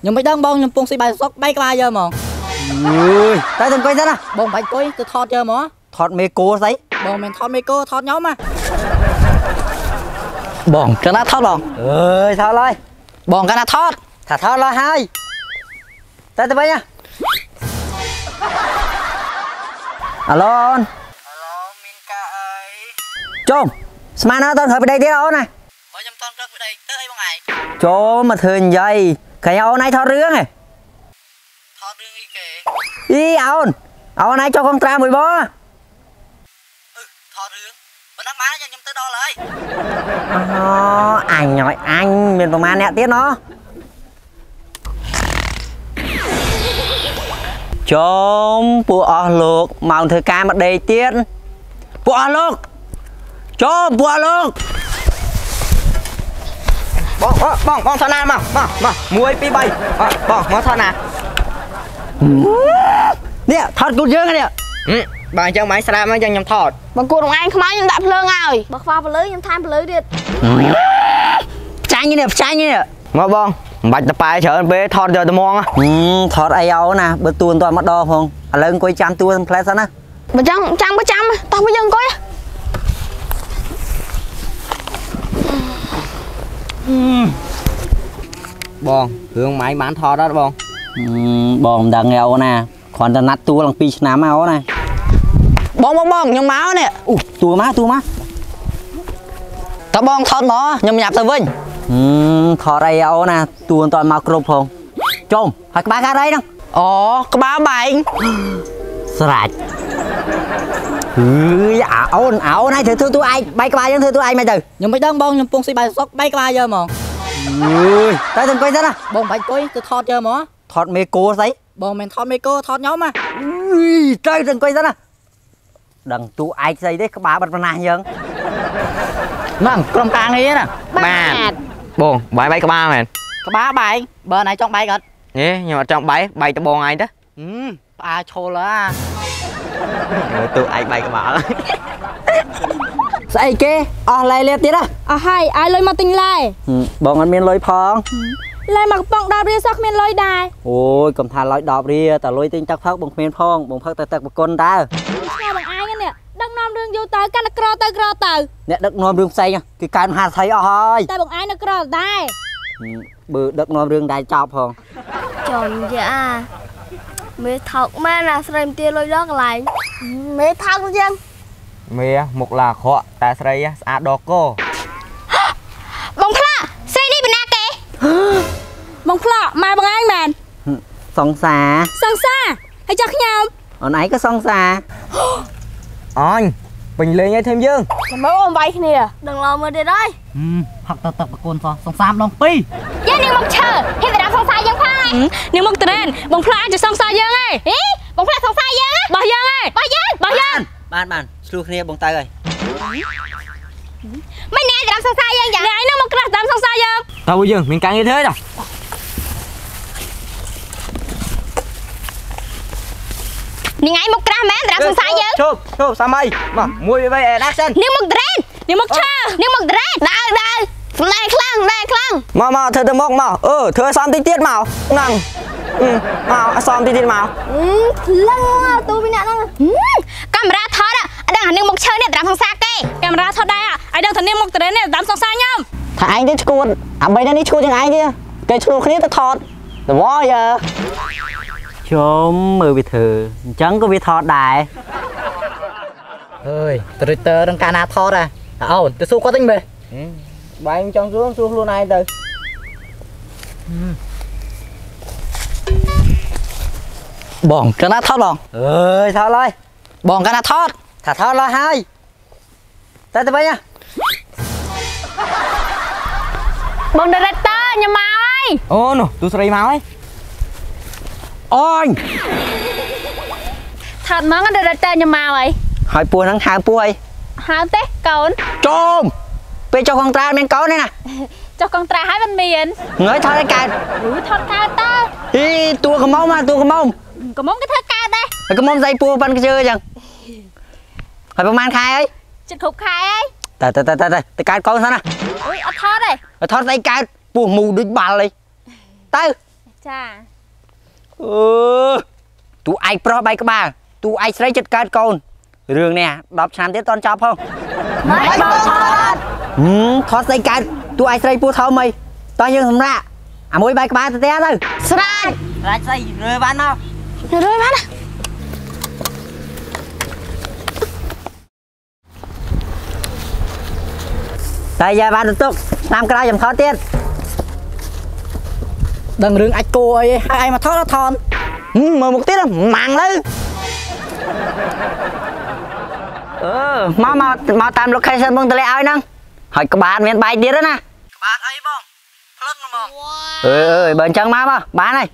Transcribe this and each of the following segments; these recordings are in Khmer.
ខ្ញុំមិនដឹងបងខ្ញុំពងស៊ីបាយសុក3ក្បាលយកហ្មងអើយតែទៅអង្គុយសិនណាបងបាច់អង្គុយទៅថតយកហ្មងថតមេគោស្អីបងមិនថតមេកូថតខ្ញុំណាបងកណាថតបងអើយថតឡើយបងកណាថតថាថតឡើយហើយតែទៅវិញណាអាឡូអូនហៅមានកាអីចូលស្មានអត់ទៅធ្វើប្តីទៀតអូនណាបើខ្ញុំតន់ក្រឹកប្តីទៅអីបងឯងចូលមកធ្វើនិយាយកាញ់ អូនឯងថតរឿងហ៎ថតរឿងអីគេអីអូនអូនឯងចុះកងត្រាមួយបងអឺថតរឿងប៉ុណ្ណឹងបានខ្ញុំទៅដល់ហើយអូអញហើយអញមាន ប្រហែលអ្នកទៀតណោះចូលពួកអស់លោកមកធ្វើការមកដេកទៀតពួកអស់លោកចូលពួកអស់លោកបងអបងបងថតណាមកមកមក1 2 3បងមកថតណានេះថតគូតយើងហ្នឹងនេះហឹមបើអញ្ចឹងមិនស្ដាប់មកអញ្ចឹងខ្ញុំថតបើគួររងឯងខ្មៅខ្ញុំដាក់ភ្លើងឲ្យបើខ្វះភ្លើងខ្ញុំថែមភ្លើងទៀតចាញ់នេះចាញ់នេះមកបងមិនបាច់តប៉ែច្រើនពេកថតយកត្មងហឹមថតអីអូណាបើទួនតមកដល់ផងឥឡូវអង្គុយចាំទួសំផ្លែសិនណាបើចាំចាំបើចាំតោះមកយើងអង្គុយ បងរឿងម៉ៃបានថតអត់បងបងមិនដឹងអូណាគ្រាន់តែណាត់ទួឡើង2ឆ្នាំមកអូណាបងបងបងខ្ញុំមកនេះអូទួមកទួមកតើបងថតមកខ្ញុំញ៉ាប់ទៅវិញហឹមថតអីអូណាទួនតមកគ្រប់ផងចុំហើយក្បាលកាត់អីហ្នឹងអូក្បាលបែងស្រេច អឺយអាអូនអូនហើយធ្វើធ្វើទួឯងបែកក្បាលយើងធ្វើទួឯងមិនទៅខ្ញុំមិនដឹងបងខ្ញុំពងស៊ីបាយសុក3ក្បាលយកហ្មងអើយតែទៅអង្គុយសិនណាបងបាច់អង្គុយទៅថតយកហ្មងថតមេគោស្អីបងមិនថតមេកូថតខ្ញុំណាអឺយទៅទៅអង្គុយសិនណាដឹងទួឯងស្អីទេក្បាលបិទប្រណាស់យើងហ្នឹងក្រុមការងារណាបាទបងបាយបាយក្បាលមែនក្បាលបែងបើណៃចង់បែកអត់ហេខ្ញុំអត់ចង់បាយបាយតបងឯងទៅហឹមផ្អាឈុលហ่า មើលទូឯងបាយក្បាលស្អីគេអស់ឡៃលេទៀតណាអស់ហើយឲ្យលុយមកទិញឡែហឹមបងអត់មានលុយផងឡែមកកំប៉ុង10រៀលសោះគ្មានលុយដែរអូយកុំថាលុយ10រៀលតែលុយទិញទឹកផឹកបងគ្មានផងបងផឹកតែទឹកបកុនតើឆ្ងល់បងឯងនេះដឹកនាំរឿងយូរទៅកាន់តែក្រទៅក្រទៅអ្នកដឹកនាំរឿងផ្សេងហ្នឹងគឺកើមហាស័យអស់ហើយតែបងឯងនៅក្រដែរហឹមបើដឹកនាំរឿងដែរចោលផងចំយ៉ា មេថោកម៉ែណាស្រីមទាលុយដល់កន្លែងមេថោកទៅចឹងមេមុខឡាក្រក់តែស្រីស្អាតដកកបងផ្លាក់ស្រីនេះពីណាគេបងផ្លាក់ម៉ែបងឯងមែនសង្សារសង្សារហើយចាស់ខ្ញុំអូនឯងក៏សង្សារអញ ពេញលេងឲ្យ thêm យើងចាំមើលអូនវាយគ្នាដឹងឡមើលទៀតហើយហឹកទៅទឹកបកូនសោះសង្សាមដងពីរយ៉ានាងមកឈើហ៊ានទៅដាក់សង្សារយើងផងហើយនាងមកត្រេនបងផ្លាក់អាចសង្សារយើងឯងហីបងផ្លាក់សង្សារយើងបោះយើងឯងបោះយើងបោះយើងបានបានឆ្លុះគ្នាបងទៅហើយមិនអ្នកតាមសង្សារយើងយ៉ាងឯងនឹងមកក្រាស់តាមសង្សារយើងតើយើងមានការងារធ្វើទេ នាងឯងមកក្រាស់មែនតាមសង្សារយើងជប់ជប់សាមៃមកមួយបីអេដាសិននាងមកត្រេននាងមកឈើនាងមកត្រេនដើរដើរឡែខ្លាំងឡែខ្លាំងមកមកធ្វើទៅមកមកអឺធ្វើឲ្យសមតិចទៀតមកហ្នឹងអឺមកឲ្យសមតិចទៀតមកខ្លាំងទូពីអ្នកហ្នឹងកាមេរ៉ាថតអត់ដឹងអានាងមកឈើនេះតាមសង្សារគេកាមេរ៉ាថតដែរអត់ដឹងថានាងមកត្រេននេះតាមសង្សារខ្ញុំថាឯងទៅឈួតអាបីនេះឈួតយ៉ាងឯងទេគេឆ្លុះគ្នាទៅថតទៅវ៉យើ ជុំមើលវាធ្វើអញ្ចឹងក៏វាថតដែរអើយត្រិចតើរងកាលណាថតហ่ะអូនទៅសួរគាត់វិញមើលបាយមិនចង់សួរសួរខ្លួនឯងទៅបងកាលណាថតបងអើយថតឡើយបងកាលណាថតថាថតឡើយហើយតែទៅវិញណាបង director ខ្ញុំមកហើយអូនោះទូស្រីមកហើយ អូនថតមក director ខ្ញុំមកហើយហើយពស់ហ្នឹងហៅពស់អីហៅទេកូនជុំពេលចុះកងត្រាមានកូនទេណាចុះកងត្រាឲ្យមិនមានងើយថតឲ្យកើតយូថតកើតតើអីតួកំមុំមកតួកំមុំកំមុំគេធ្វើកើតដែរហើយកំមុំស្អីពស់ប៉ាន់ខ្ជិលអញ្ចឹងហើយប្រហែលខែអីចិត្តគ្រប់ខែហើយតែតែតែតែទៅកើតកូនសិនណាអុយអត់ថតទេហើយថតស្អីកើតពស់មូដូចបាល់អីទៅចា អឺទូឯងប្រុសបែកក្បាលទូឯងស្រីចិត្តកើតកូនរឿងនេះ10ឆ្នាំទៀតតន់ចប់ផងមិនបងថតហឹមថតស្អីកើតទូឯងស្រីពូធំអីតោះយើងសម្រាប់អាមួយបែកក្បាលទៅផ្ទះទៅស្រាច់រាច់ស្អីរើបានមករឿយបានណាតែយ៉ាបានទៅទុកឆ្នាំក្រោយខ្ញុំថតទៀត ដឹងរឿងអាចគោអីហើយឯងមកថតថនហឹមមើលមុខទៀតម៉ាំងលើអឺមកមកមកតាម location បងតលេឲ្យហ្នឹងហើយក្បាលមានបែកទៀតណាបាទអីបងផ្លឹងហ្មងអើយអើយបើអញ្ចឹងមកមកបានហើយ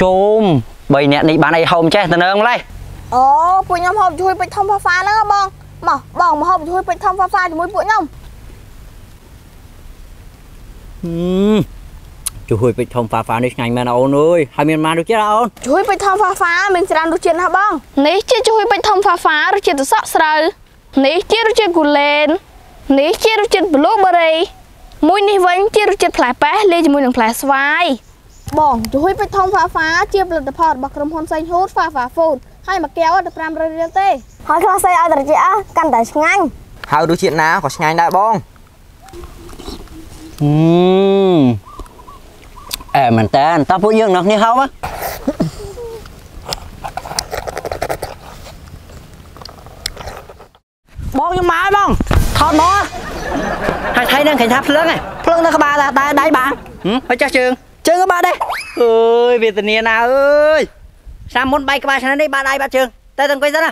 ជុំ3នាក់នេះបានអីហូមចេះទៅនឹងម្លេះ អូពួកខ្ញុំហូបជួយពេជ្រធំហ្វាហ្វាហ្នឹងហ៎បងមកបងមកហូបជួយពេជ្រធំហ្វាហ្វាជាមួយពួកខ្ញុំហឹមជួយពេជ្រធំហ្វាហ្វានេះឆ្ងាញ់មែនអូនអើយហើយមានបានដូចជាអូនជួយពេជ្រធំហ្វាហ្វាមានច្រើនរសជាតិណាស់បងនេះជាជួយពេជ្រធំហ្វាហ្វារសជាតិទឹកសក់ស្រូវនេះជារសជាតិគូលែននេះជារសជាតិប្លូប៊ឺរីមួយនេះវិញជារសជាតិផ្លែប៉េះលាយជាមួយនឹងផ្លែស្វាយ បងជួយពេជ្រធំហ្វាហ្វាជាផលិតផលរបស់ក្រុមហ៊ុនសេងហូតហ្វាហ្វាហ្វូតហើយមួយកែវតែ500រៀលទេហើយខ្លះសេឲ្យត្រជាក់កាន់តែឆ្ងាញ់ហើយរសជាតិណាក៏ឆ្ងាញ់ដែរបងហឹមអែមែនតើតោះពួកយើងនោះនេះហូបហ៎បងខ្ញុំមកហើយបងថតមកហើយថៃនឹងឃើញថាភ្លើងហ៎ភ្លឹងនៅក្បាលតែតែដៃបាហឹមហើយចាស់ជើង ជើងក៏បាដែរអើយវេទនាណាអើយឆ្នាំមុនបែកក្បាលឆ្នាំនេះបាត់ដៃបាត់ជើងតែទៅអង្គុយសិនណា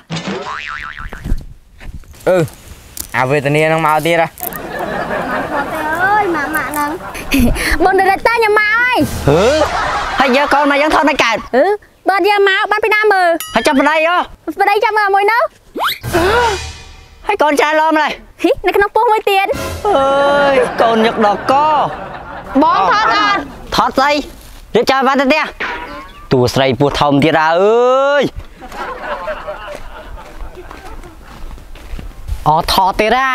អឺអាវេទនានឹងមកទៀតហ៎ថតទេអើយម៉ាក់ម៉ាក់ហ្នឹងបងដេរតាញ៉ាំមកហើយហឺហើយយកកូនមកយ៉ាងថតមិនកើតអឺបើយកមកបានពីណាមើលហើយចាប់ប្តីអូប្តីចាំមើលមួយនៅហើយកូនចាឡំឡើយហ៊ីនៅក្នុងពោះមួយទៀតអើយកូនញឹកដល់កបងថតអត់ ថតស្អីរៀបចំបានទៅផ្ទះតួស្រីពោះធំទៀតអើយអូថតទៀតណា